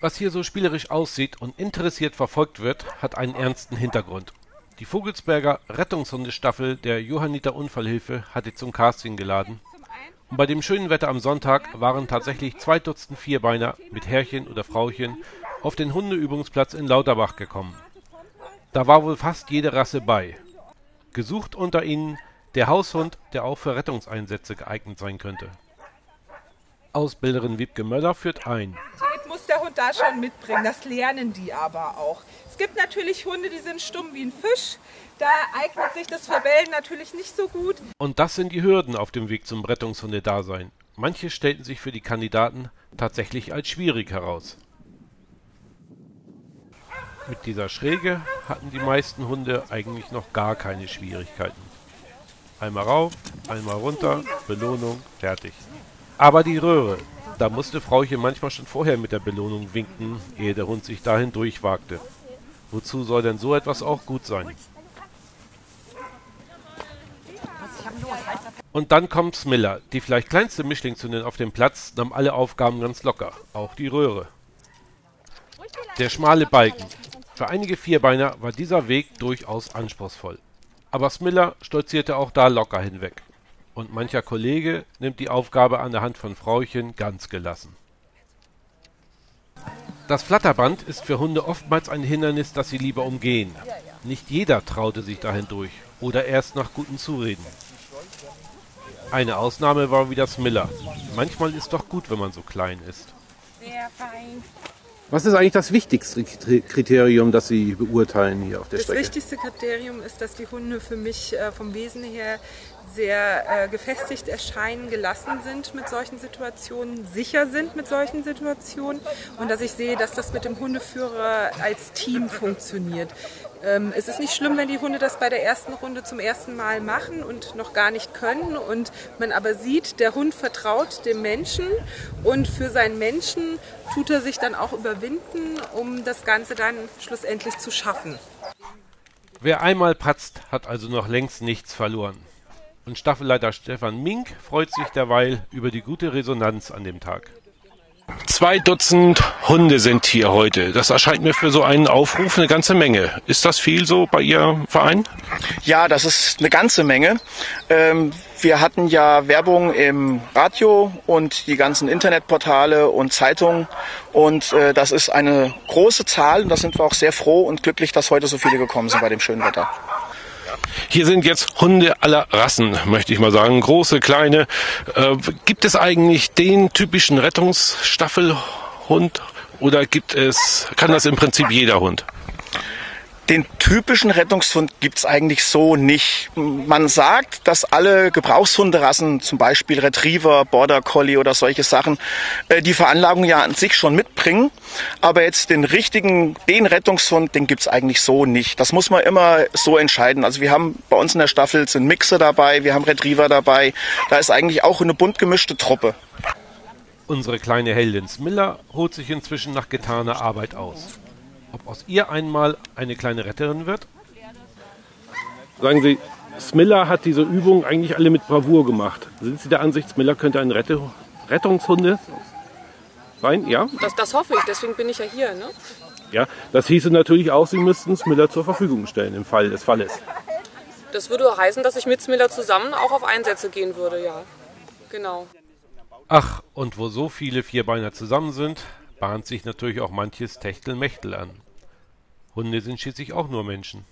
Was hier so spielerisch aussieht und interessiert verfolgt wird, hat einen ernsten Hintergrund. Die Vogelsberger Rettungshundestaffel der Johanniter Unfallhilfe hatte zum Casting geladen. Und bei dem schönen Wetter am Sonntag waren tatsächlich zwei Dutzend Vierbeiner mit Herrchen oder Frauchen auf den Hundeübungsplatz in Lauterbach gekommen. Da war wohl fast jede Rasse bei. Gesucht unter ihnen der Haushund, der auch für Rettungseinsätze geeignet sein könnte. Ausbilderin Wiebke Möller führt ein der Hund da schon mitbringen. Das lernen die aber auch. Es gibt natürlich Hunde, die sind stumm wie ein Fisch. Da eignet sich das Verbellen natürlich nicht so gut. Und das sind die Hürden auf dem Weg zum Rettungshundedasein. Manche stellten sich für die Kandidaten tatsächlich als schwierig heraus. Mit dieser Schräge hatten die meisten Hunde eigentlich noch gar keine Schwierigkeiten. Einmal rauf, einmal runter, Belohnung, fertig. Aber die Röhre, da musste Frauchen manchmal schon vorher mit der Belohnung winken, ehe der Hund sich dahin durchwagte. Wozu soll denn so etwas auch gut sein? Und dann kommt Smiller, die vielleicht kleinste Mischlingshündin auf dem Platz, nahm alle Aufgaben ganz locker, auch die Röhre. Der schmale Balken. Für einige Vierbeiner war dieser Weg durchaus anspruchsvoll. Aber Smiller stolzierte auch da locker hinweg und mancher Kollege nimmt die Aufgabe an der Hand von Frauchen ganz gelassen. Das Flatterband ist für Hunde oftmals ein Hindernis, das sie lieber umgehen. Nicht jeder traute sich dahin durch oder erst nach guten Zureden. Eine Ausnahme war wieder Smiller. Manchmal ist doch gut, wenn man so klein ist. Sehr fein. Was ist eigentlich das wichtigste Kriterium, das Sie beurteilen hier auf der das Strecke? Das wichtigste Kriterium ist, dass die Hunde für mich äh, vom Wesen her sehr äh, gefestigt erscheinen, gelassen sind mit solchen Situationen, sicher sind mit solchen Situationen und dass ich sehe, dass das mit dem Hundeführer als Team funktioniert. Ähm, es ist nicht schlimm, wenn die Hunde das bei der ersten Runde zum ersten Mal machen und noch gar nicht können und man aber sieht, der Hund vertraut dem Menschen und für seinen Menschen tut er sich dann auch überwinden, um das Ganze dann schlussendlich zu schaffen. Wer einmal patzt, hat also noch längst nichts verloren. Und Staffelleiter Stefan Mink freut sich derweil über die gute Resonanz an dem Tag. Zwei Dutzend Hunde sind hier heute. Das erscheint mir für so einen Aufruf eine ganze Menge. Ist das viel so bei Ihrem Verein? Ja, das ist eine ganze Menge. Ähm, wir hatten ja Werbung im Radio und die ganzen Internetportale und Zeitungen. Und äh, das ist eine große Zahl. Und da sind wir auch sehr froh und glücklich, dass heute so viele gekommen sind bei dem schönen Wetter. Hier sind jetzt Hunde aller Rassen, möchte ich mal sagen. Große, kleine. Äh, gibt es eigentlich den typischen Rettungsstaffelhund oder gibt es, kann das im Prinzip jeder Hund? Den typischen Rettungshund gibt's eigentlich so nicht. Man sagt, dass alle Gebrauchshunderassen, zum Beispiel Retriever, Border Collie oder solche Sachen, äh, die Veranlagung ja an sich schon mitbringen. Aber jetzt den richtigen, den Rettungshund, den gibt's eigentlich so nicht. Das muss man immer so entscheiden. Also wir haben bei uns in der Staffel sind Mixer dabei, wir haben Retriever dabei. Da ist eigentlich auch eine bunt gemischte Truppe. Unsere kleine Heldin Smiller holt sich inzwischen nach getaner Arbeit aus ob aus ihr einmal eine kleine Retterin wird? Sagen Sie, Smiller hat diese Übung eigentlich alle mit Bravour gemacht. Sind Sie der Ansicht, Smiller könnte ein Rette Rettungshunde sein? Ja? Das, das hoffe ich, deswegen bin ich ja hier. Ne? Ja, das hieße natürlich auch, Sie müssten Smiller zur Verfügung stellen im Fall des Falles. Das würde heißen, dass ich mit Smiller zusammen auch auf Einsätze gehen würde, ja. Genau. Ach, und wo so viele Vierbeiner zusammen sind, bahnt sich natürlich auch manches Techtelmechtel an. Hunde sind schließlich auch nur Menschen.